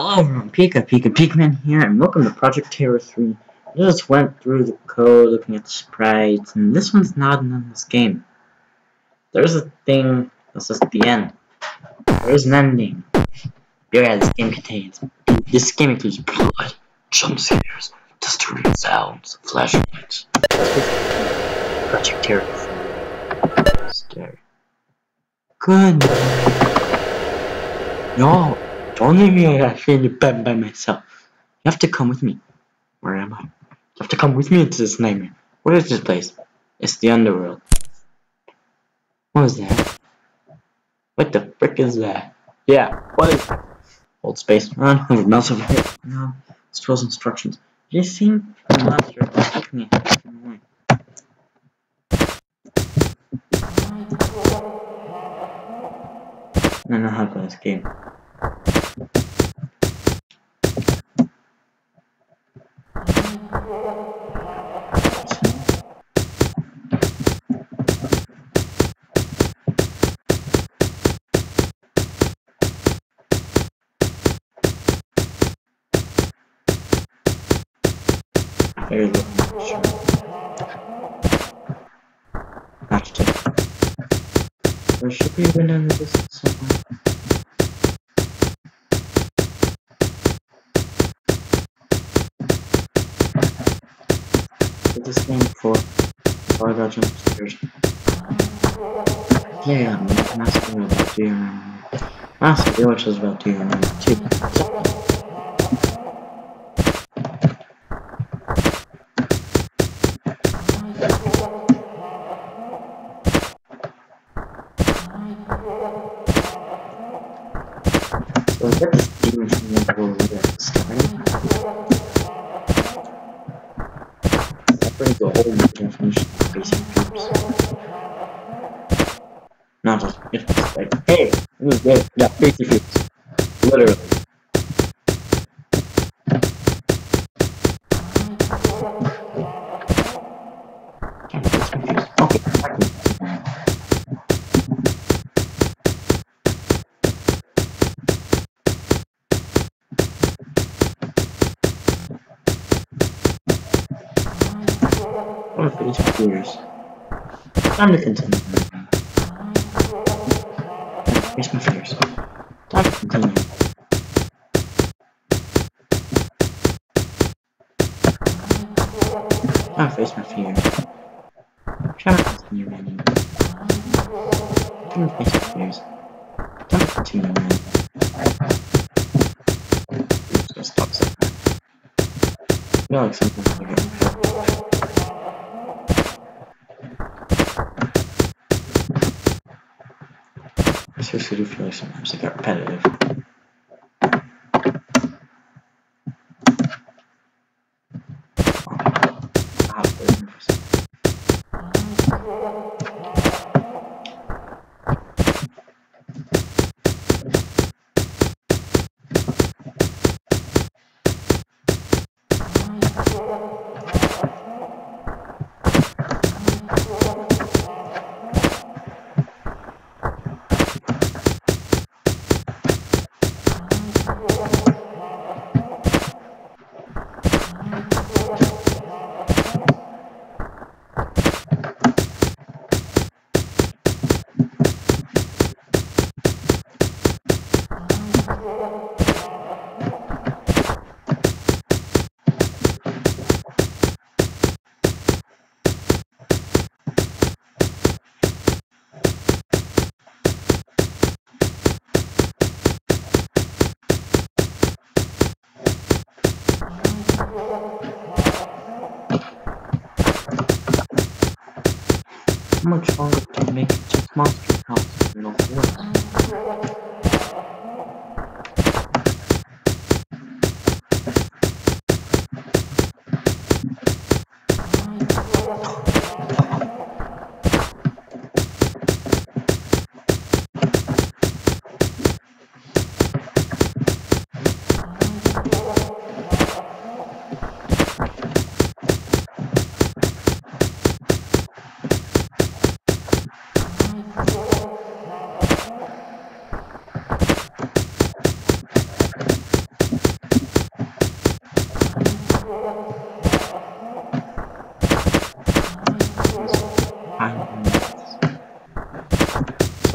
Hello everyone, Pika Pika Pikaman here, and welcome to Project Terror 3. I just went through the code, looking at the sprites, and this one's not in this game. There's a thing that's just the end. There's an ending. Yeah, this game contains. This game includes blood, jump scares, disturbing sounds, flashlights. Project Terror 3. Stare. Good. No. Leave me like that in the bed by myself. You have to come with me. Where am I? You have to come with me into this nightmare. What is this place? It's the underworld. What is that? What the frick is that? Yeah, what is that? Hold space. Run. Over mouse over here. No. It's 12 instructions. You seen the monster attack me. I don't know how to play this game. There's the Matched it. There should be a window in this somewhere. This game before. Before I got jump scares. Yeah, yeah, Master about you remember? Master Village about do you remember too. So I get this demon from the brings a whole new definition of basic groups. Not just it's like, hey, this is good. Yeah, basic. Literally. Okay, What a basic fears. Time to continue. Face my fears. Time to continue. Time to face my fears. Try to continue, man. Time to face my fears. Time to continue, man. Just gonna stop that. No, like something like that. I seriously do feel like sometimes they get repetitive. Ah, How much longer can you make it to Monster House in the world? Oh.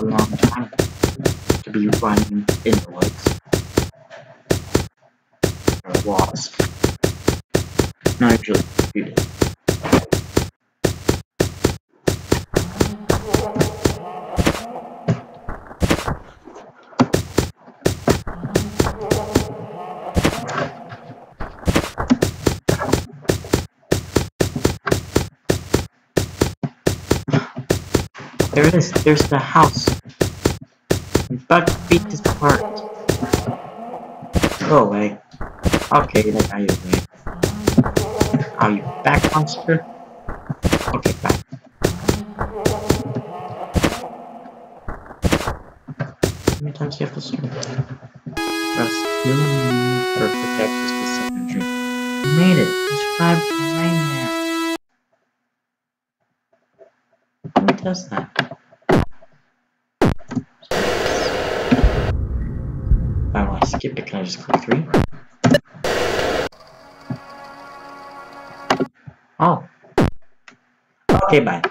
North be running in the woods. Or lost. Not usually computed. There is. There's the house. About to beat this part. Go away. Okay, guy is away. Are you back, monster? Okay, back. How many times do you have to swim? Two or protect this second drink. You made it. You survived the nightmare. Who does that? Skip it, can I just click three? Oh. Okay, bye.